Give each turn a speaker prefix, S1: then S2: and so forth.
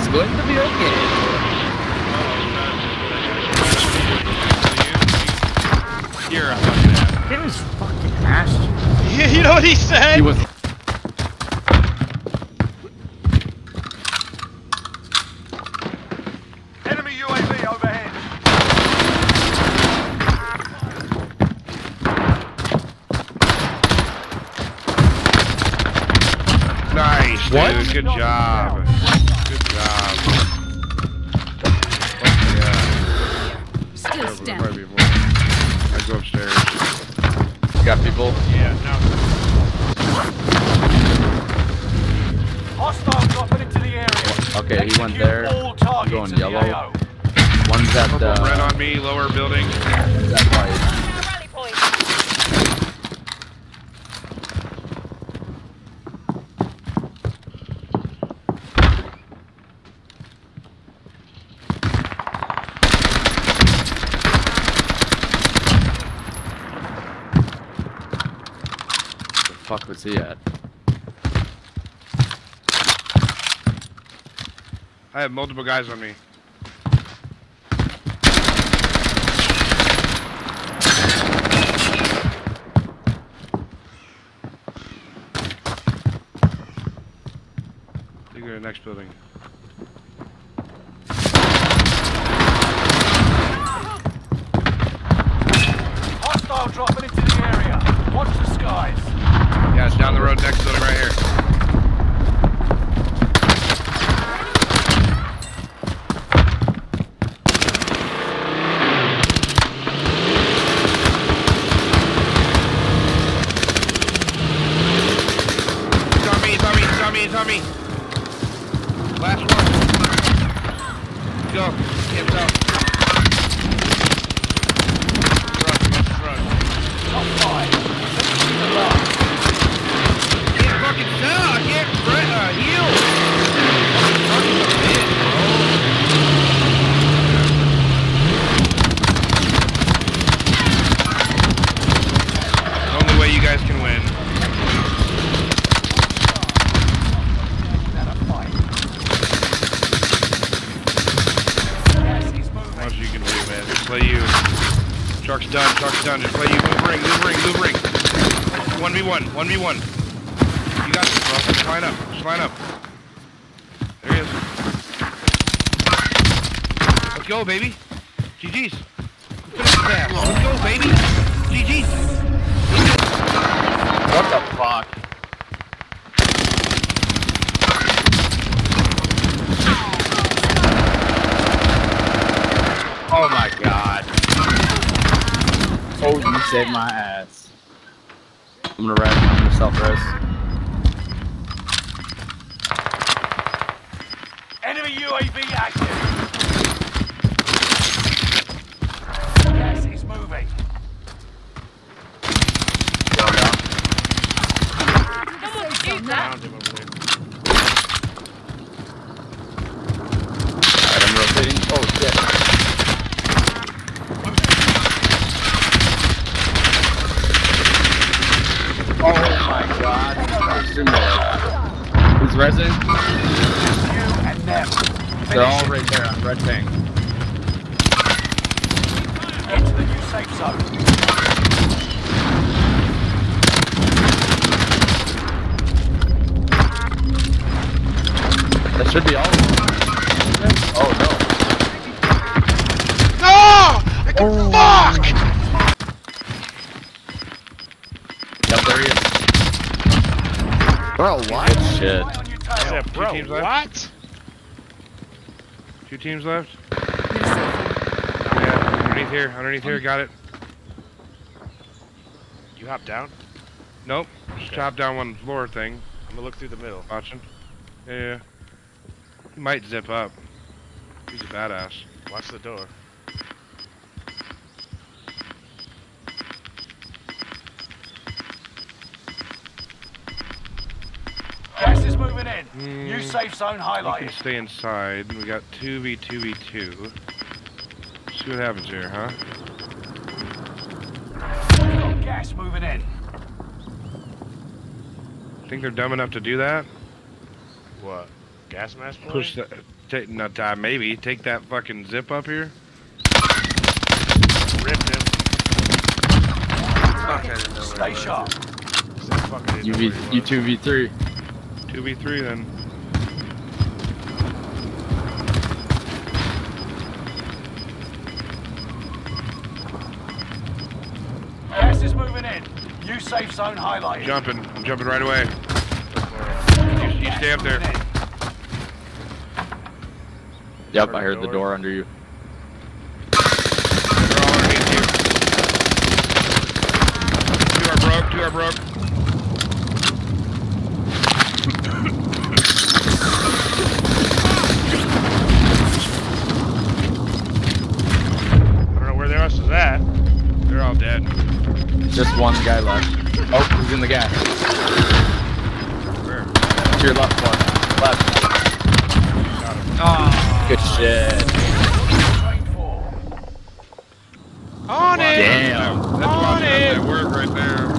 S1: is going to be okay.
S2: You're a fucking
S1: Get his fucking ass.
S2: ass. you know what he said?
S1: He was.
S3: Enemy UAV overhead.
S2: Nice, dude.
S1: What?
S2: Good job. Good job.
S4: Still
S2: There might be more. I go upstairs.
S1: You got people?
S2: Yeah, no.
S3: Hostile dropping into the area.
S1: Okay, he went there.
S3: All targets
S1: going
S3: in the
S1: yellow. One's at the.
S2: Purple red on me, lower building.
S1: that right. Fuck was he at?
S2: I have multiple guys on me. They go to the next building.
S3: Hostile dropping into the area. Watch the skies.
S2: Yeah, it's down the road, next building right here. It's on me, it's on me, it's on me. Last one. Go. Get out. Run, let's run.
S3: Top five. Finish the last.
S2: can't fucking sell. I can't pre- uh, heal. Fucking truck is a bitch, bro. The only way you guys can win.
S3: Gotta fight. Gas is
S2: How
S3: moving.
S2: much you can do, man. Just play you. Truck's done. Truck's done. Just play you. Move ring. Move ring. Move ring. One v one. One v one. You got this, bro. Just line up. Just line up. There he is. Let's go, baby. GG's. Let's go, baby. GG's.
S1: What the fuck? You saved my ass. I'm gonna rest. I'm gonna self rest.
S3: Enemy UAV active. Gas is moving.
S1: Going down.
S4: Someone shoot that.
S2: Found him over there.
S1: Alright, I'm rotating. Oh shit. Oh my god. There's two more. Who's resident?
S3: You and them.
S1: They're all right there on red tank.
S3: it. Get to the new safe zone.
S1: That should be all of them. Oh no.
S2: No!
S1: Oh.
S2: fuck!
S1: Yep, there he is. Bro, what? Shit.
S3: Eye on your tail.
S2: Yeah, two teams left.
S5: what?
S2: Two teams left.
S4: You're.
S2: Yeah, underneath here. Underneath here. Got it.
S5: You hop down?
S2: Nope. Just chop down one floor thing.
S5: I'm gonna look through the middle.
S2: Watching. Yeah, yeah. He might zip up. He's a badass.
S5: Watch the door.
S3: Safe zone
S2: You can stay inside. We got 2v2v2. See what happens here, huh?
S3: Got gas moving in.
S2: Think they're dumb enough to do that?
S5: What? Gas mask play?
S2: Push that. Take not die. Maybe take that fucking zip up here.
S5: Ripped him.
S1: Fuck, I didn't know
S3: Stay
S1: where it was.
S3: sharp.
S5: Said fucking didn't
S1: You
S5: know
S1: v
S5: where he
S1: you
S5: was.
S1: two v three.
S2: Two v three then.
S3: Gas is moving in. New safe zone highlighted.
S2: Jumping. I'm jumping right away. You, you stay up there.
S1: Yep,
S5: Heard
S1: I heard
S5: the
S1: the
S5: door.
S1: door under you.
S2: They're all underneath you. Two are broke. Two are broke.
S1: just one guy left. Oh, he's in the gas.
S2: Where?
S1: To your left one. Left.
S2: Oh.
S1: Good shit. On it! Damn. That's On it! That work right there.